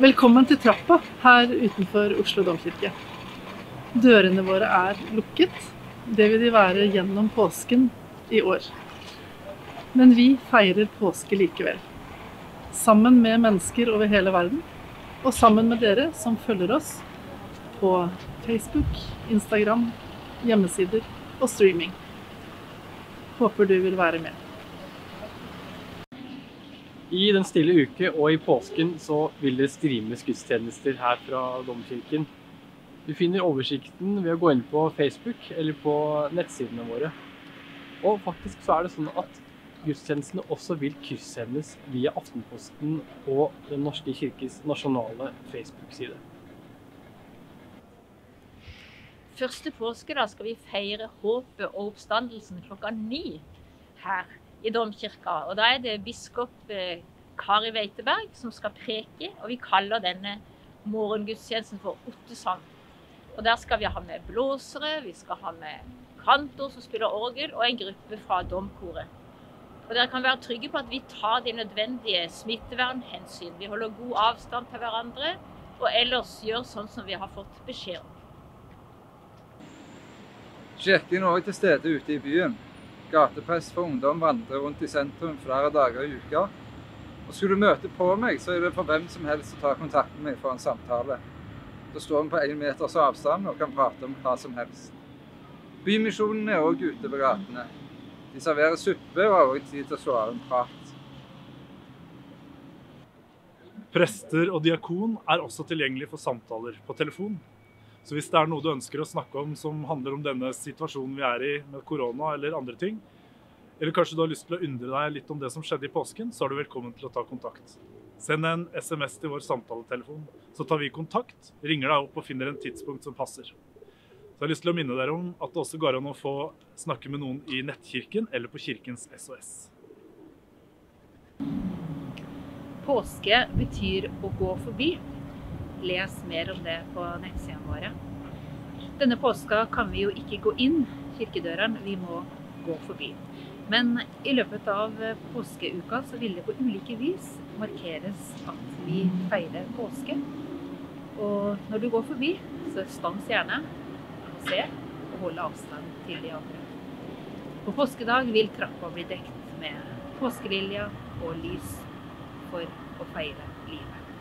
Velkommen til trappa her utenfor Oslo domkirke. Dørene våre er lukket. Det vil de være gjennom påsken i år. Men vi feirer påske likevel. Sammen med mennesker over hele verden. Og sammen med dere som følger oss på Facebook, Instagram, hjemmesider og streaming. Håper du vil være med. I Den stille uke og i påsken så vil det streames gudstjenester her fra Domkirken. Du finner oversikten ved å gå inn på Facebook eller på nettsidene våre. Og faktisk så er det sånn at gudstjenestene også vil kryssendes via Aftenposten og Den norske kirkes nasjonale Facebook-side. Første påskedag skal vi feire håpet og oppstandelsen klokka ni her i domkirka. Og da er det biskop eh, Kari Weiteberg som skal preke, og vi kaller denne morgengudstjenesten for Ottesang. Og der skal vi ha med blåsere, vi skal ha med kantor som spiller orgel, og en gruppe fra domkoret. Og dere kan være trygge på at vi tar de nødvendige smittevernhensyn. Vi holder god avstand til hverandre, og ellers gjør sånn som vi har fått beskjed om. Kirken er også til stede ute i byen. Gatepress for ungdom vandrer rundt i sentrum flere dager i uka. Og Skulle du møte på meg, så er det for hvem som helst å ta kontakt med meg for en samtale. Da står vi på én meters avstand og kan prate om hva som helst. Bymisjonen er òg ute på gatene. De serverer suppe og har òg tid til å slå av en prat. Prester og diakon er også tilgjengelig for samtaler på telefon. Så hvis det er noe du ønsker å snakke om som handler om denne situasjonen vi er i med korona eller andre ting, eller kanskje du har lyst til å undre deg litt om det som skjedde i påsken, så er du velkommen til å ta kontakt. Send en SMS til vår samtaletelefon, så tar vi kontakt, ringer deg opp og finner en tidspunkt som passer. Så jeg har lyst til å minne dere om at det også går an å få snakke med noen i nettkirken eller på Kirkens SOS. Påske betyr å gå forbi. Les mer om det på nettsidene våre. Denne påska kan vi jo ikke gå inn kirkedørene, vi må gå forbi. Men i løpet av påskeuka så vil det på ulike vis markeres at vi feirer påske. Og når du går forbi, så stans gjerne og se og hold avstand til de andre. På påskedag vil trappa bli dekt med påskeliljer og lys for å feire livet.